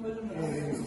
Спасибо.